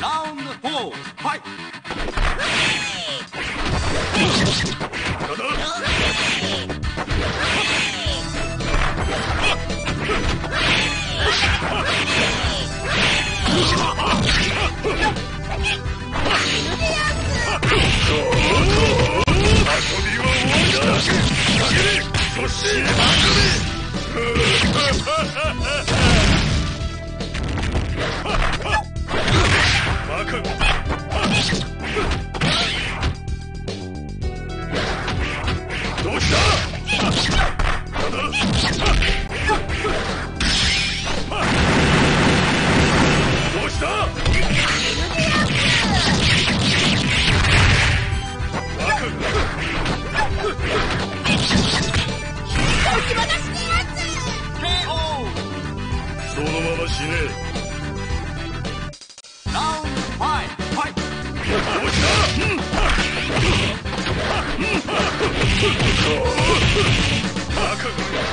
Round four, fight! Get it! そしてどうしたき放しやつそのまま死ね。ラウンドファイう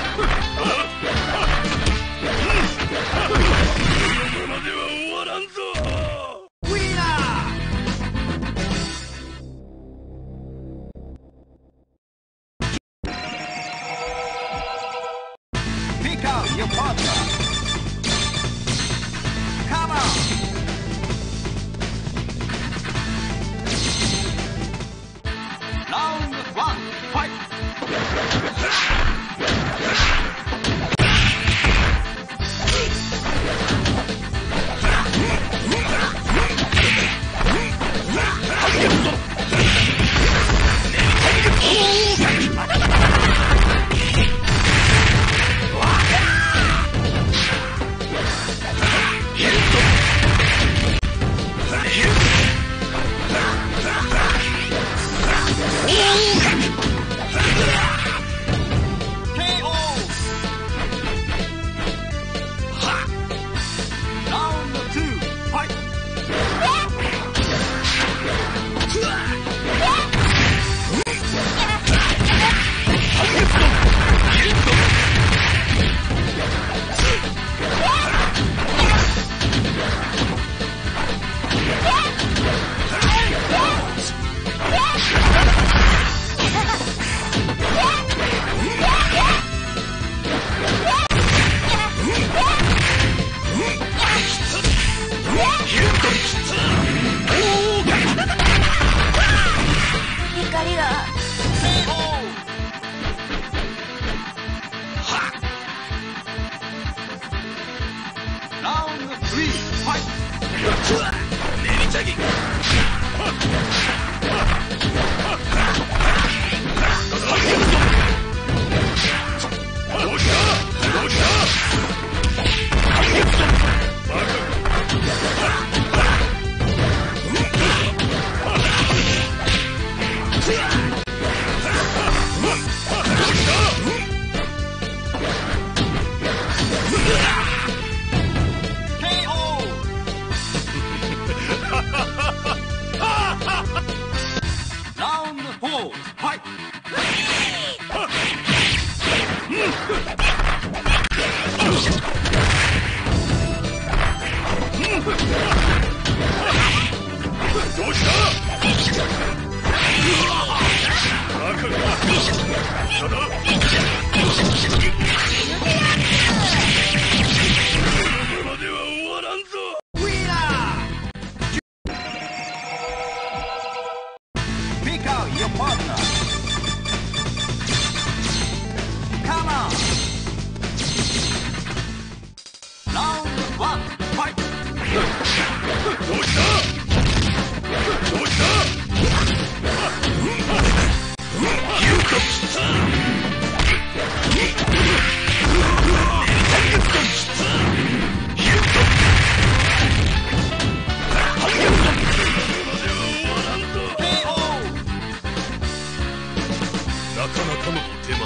なかの手前。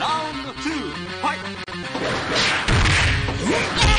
ラウンド2ファイト。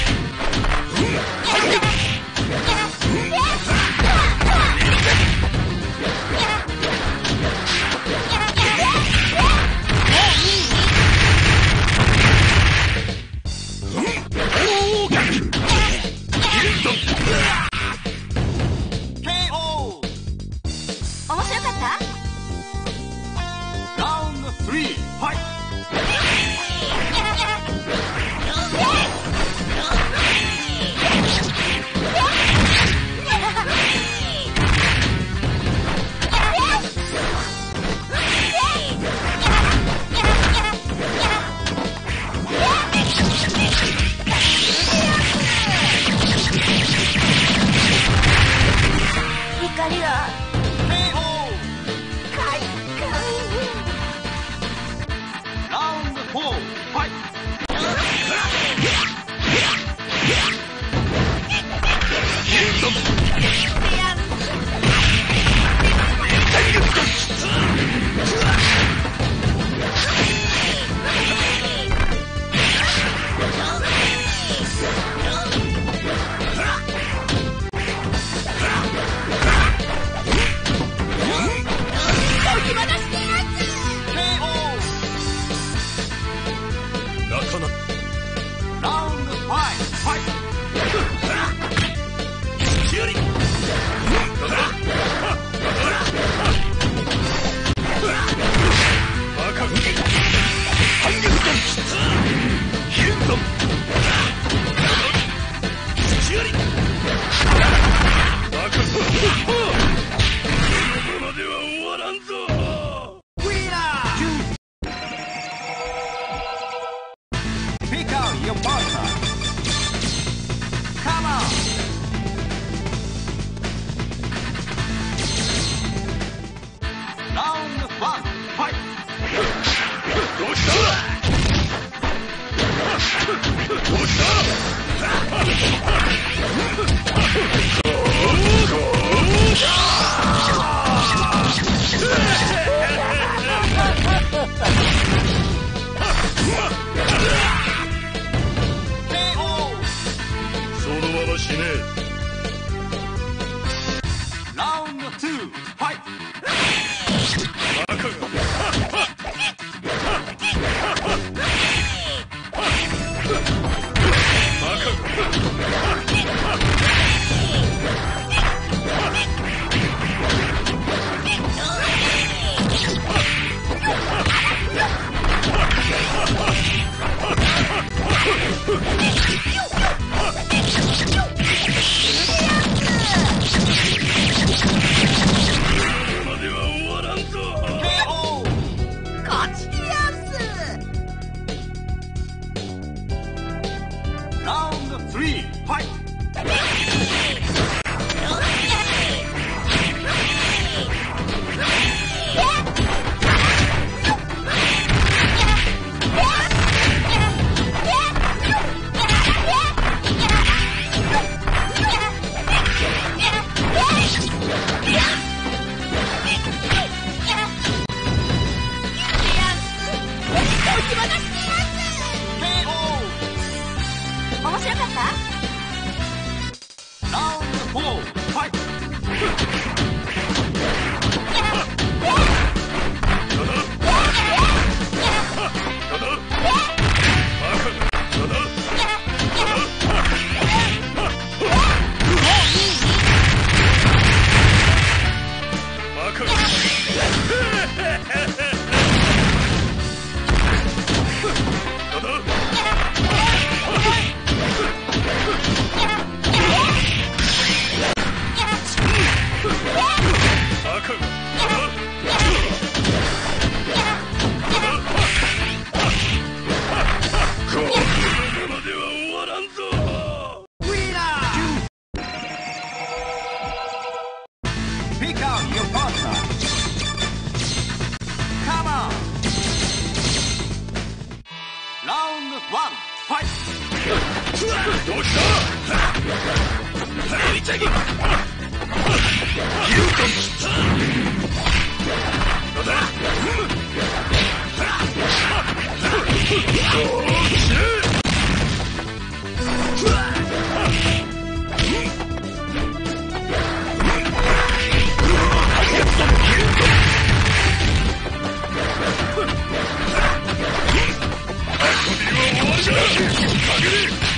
Get it!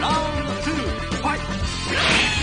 Round two, fight!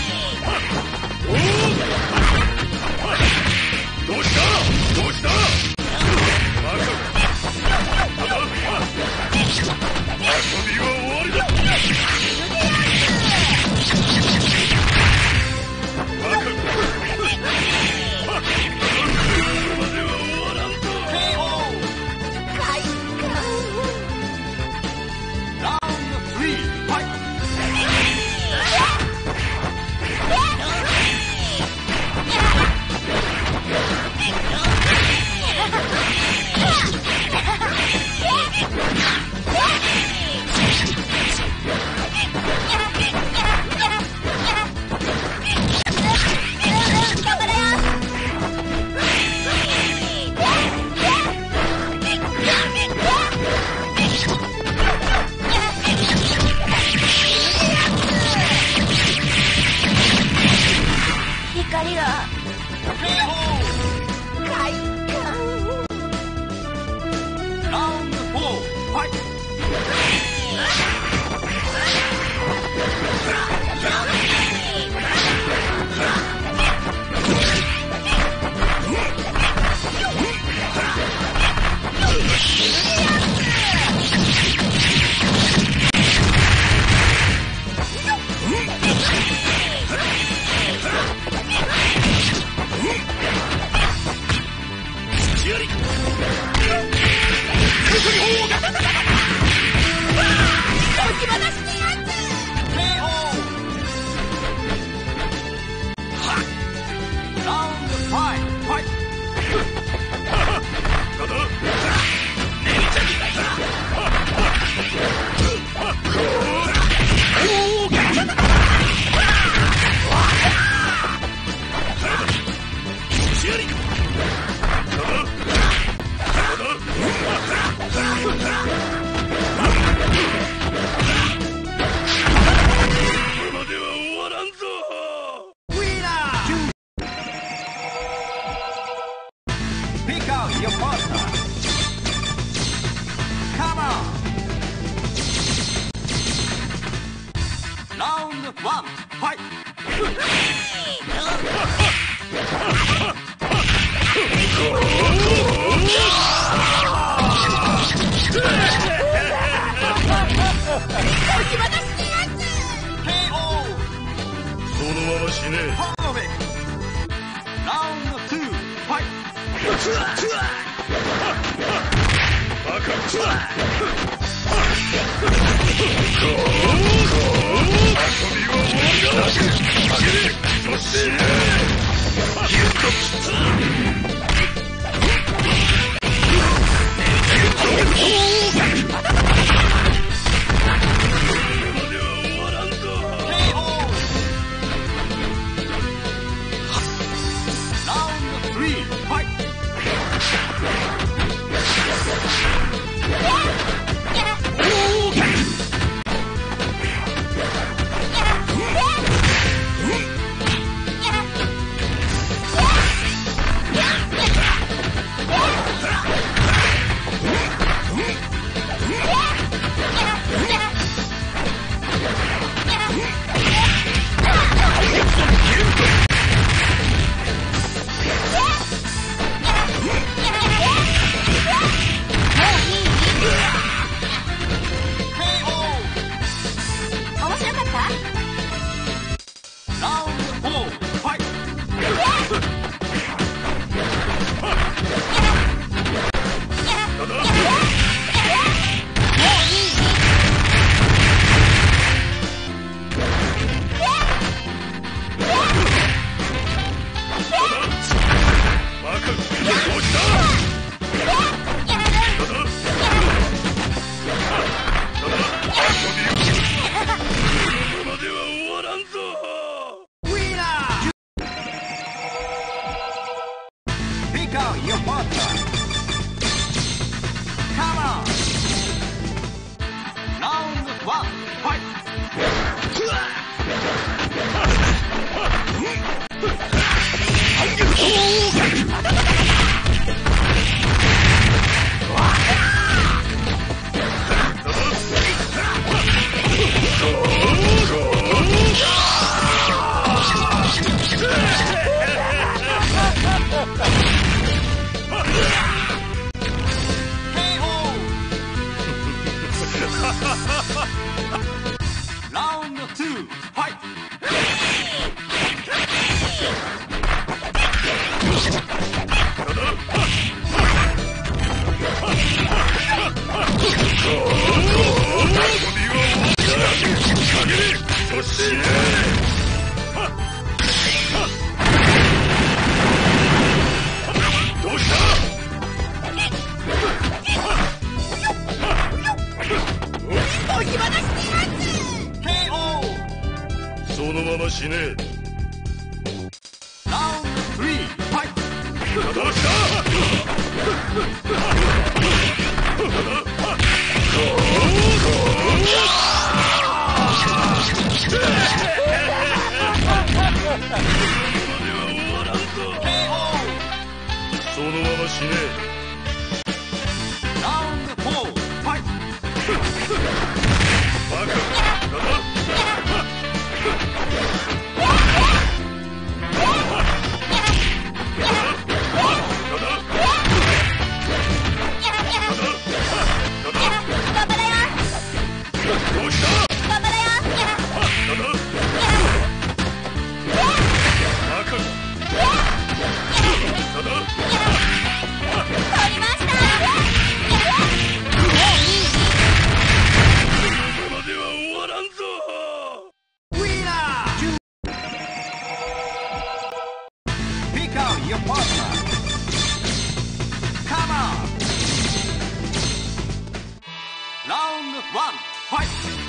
嗨。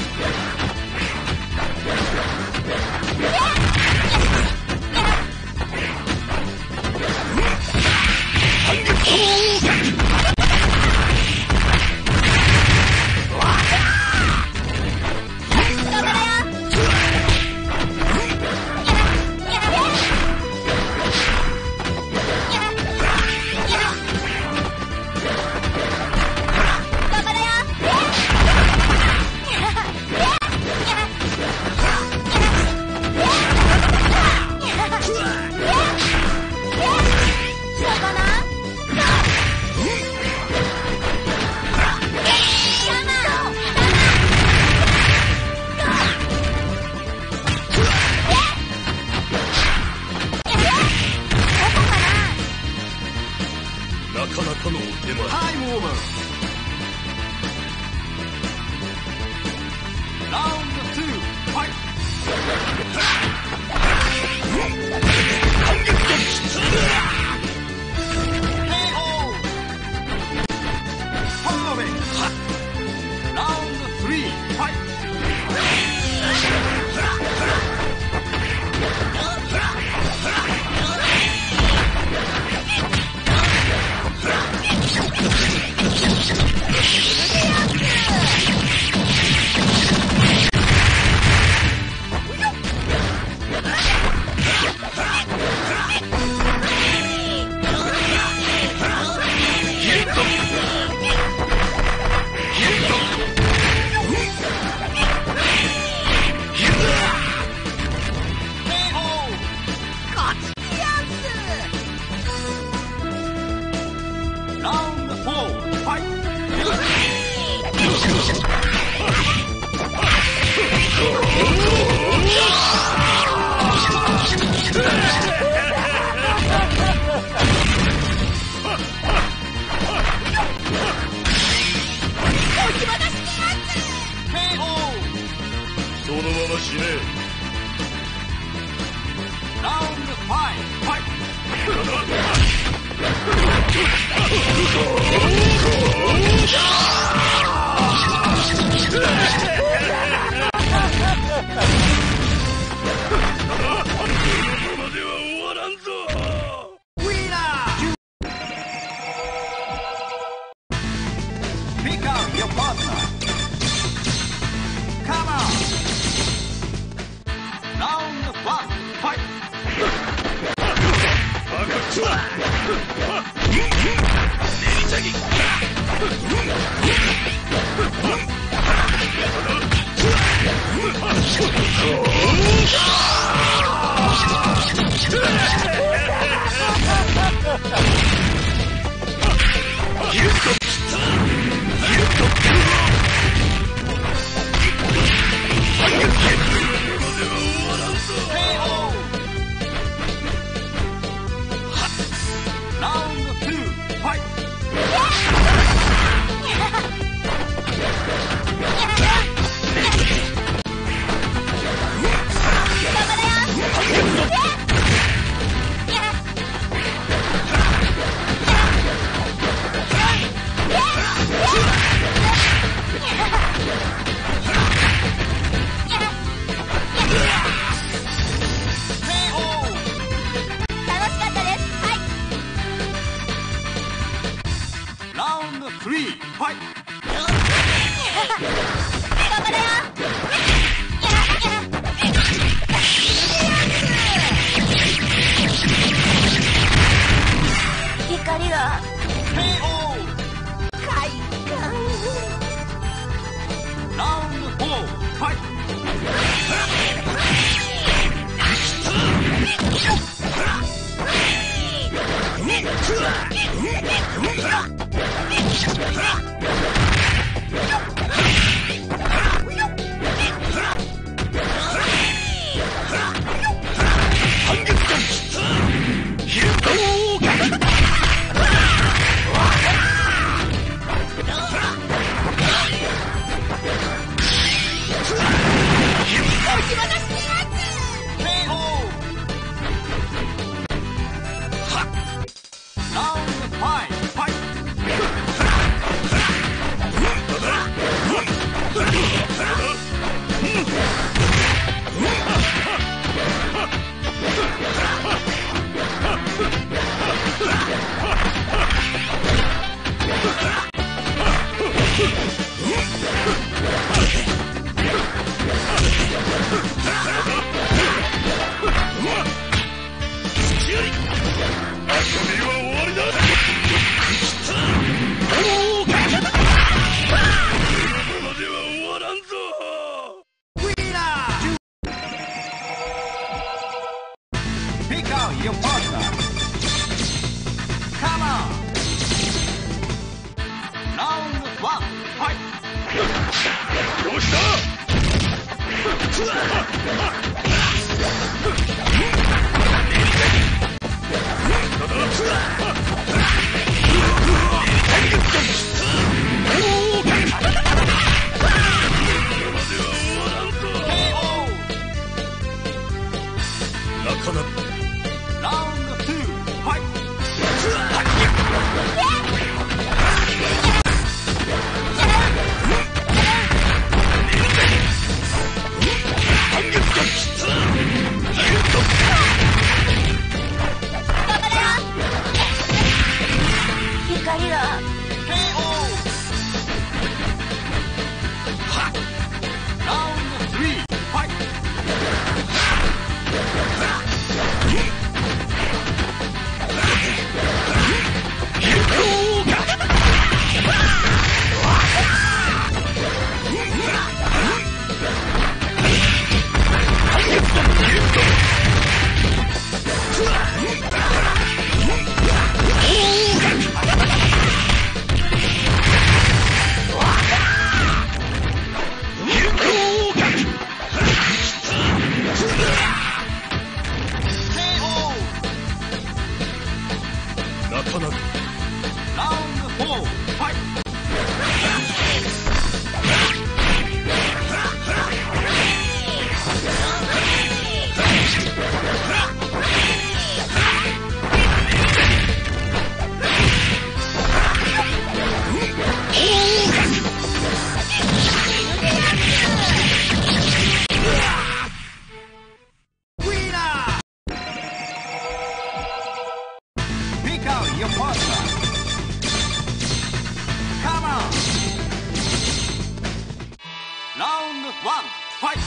one, fight!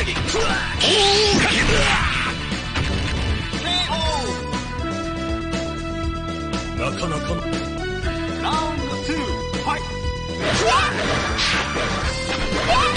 なかなか。のラウンド2ファイト。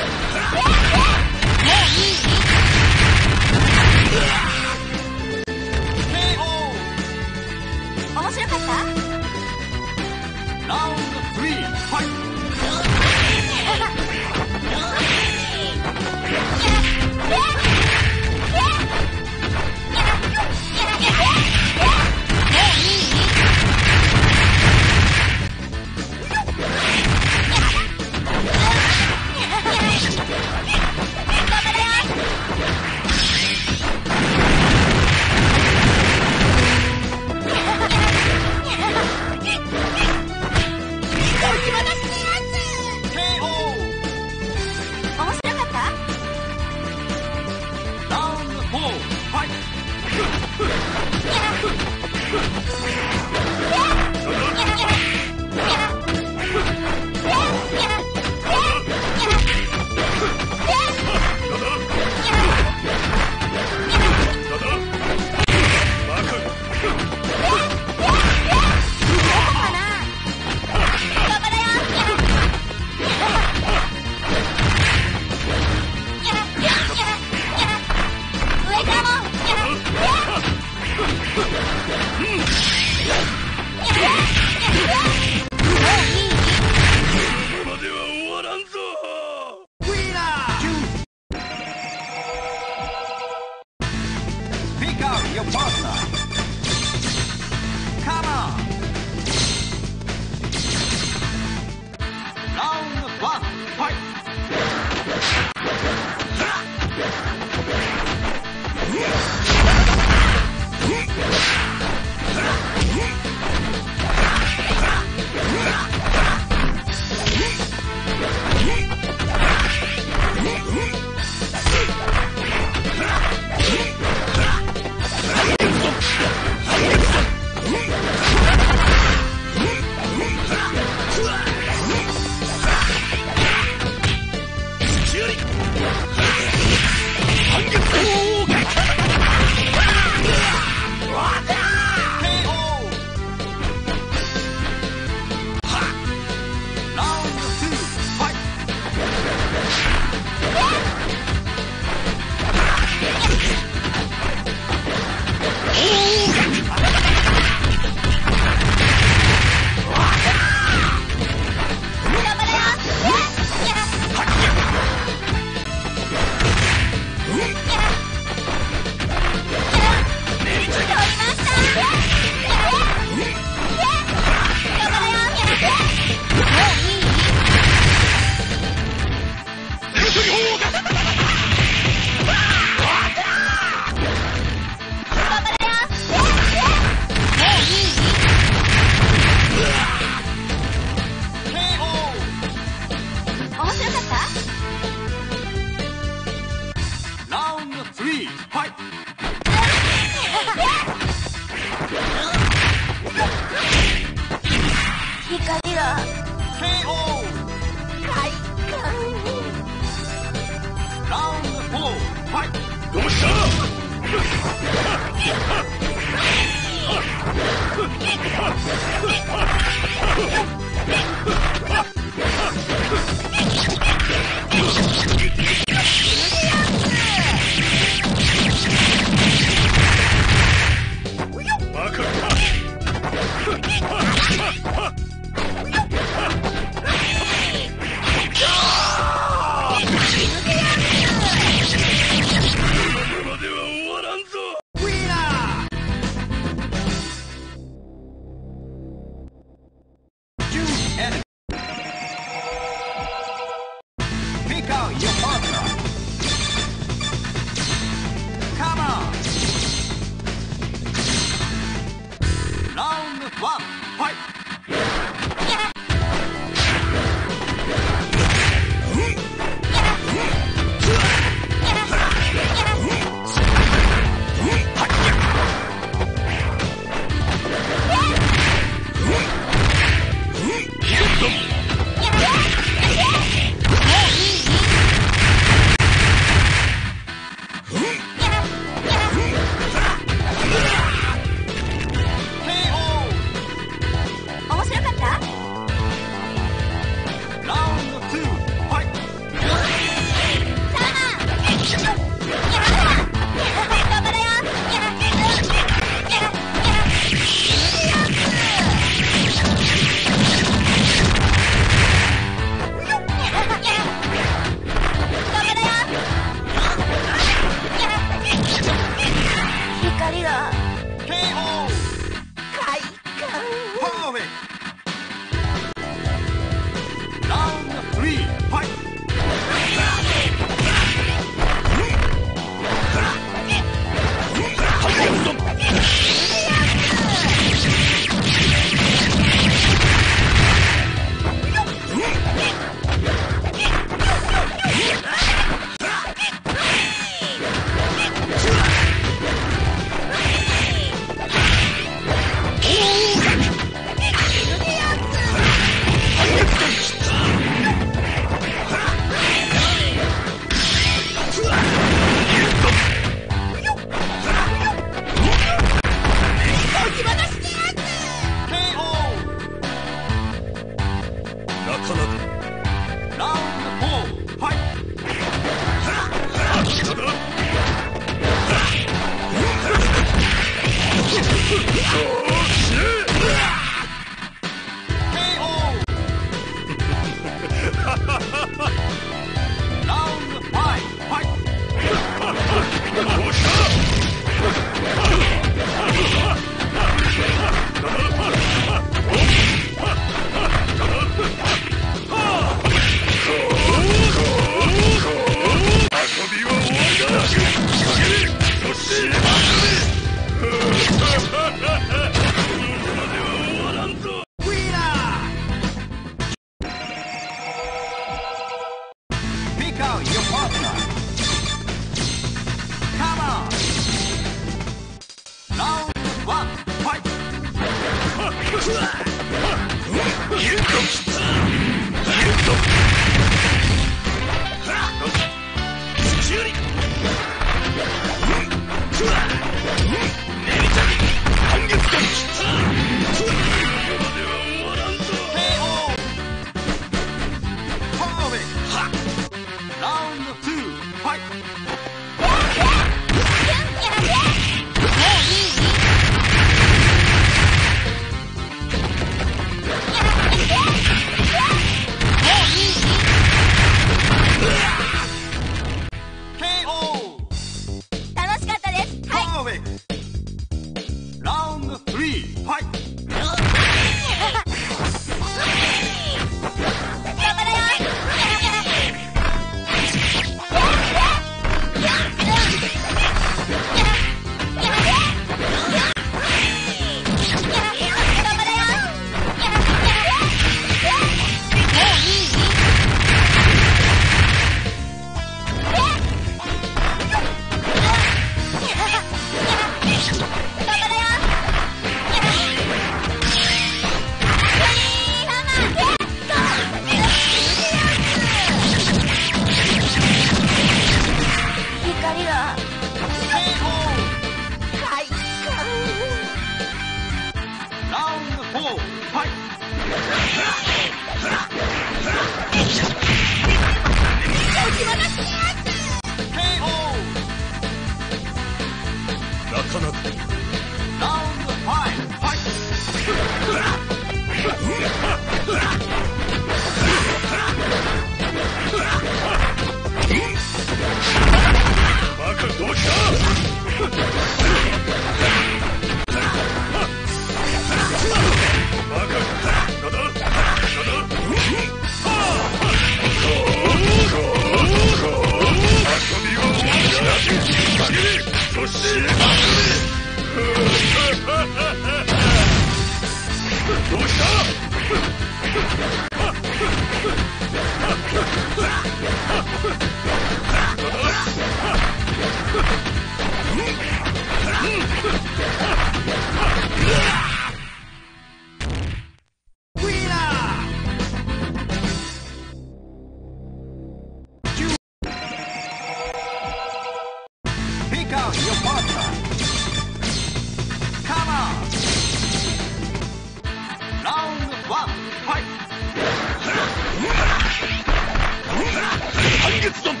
It's the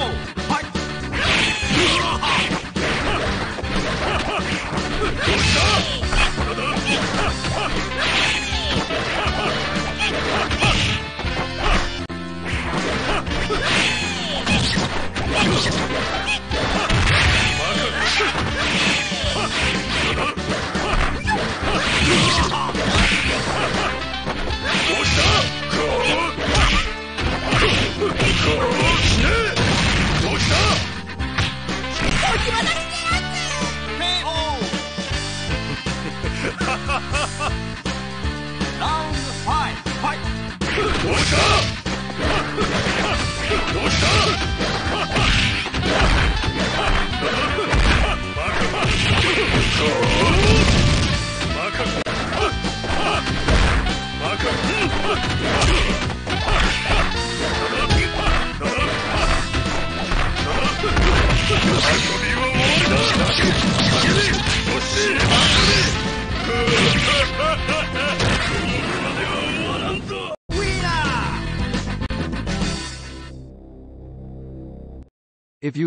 Oh.